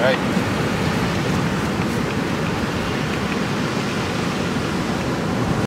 All right.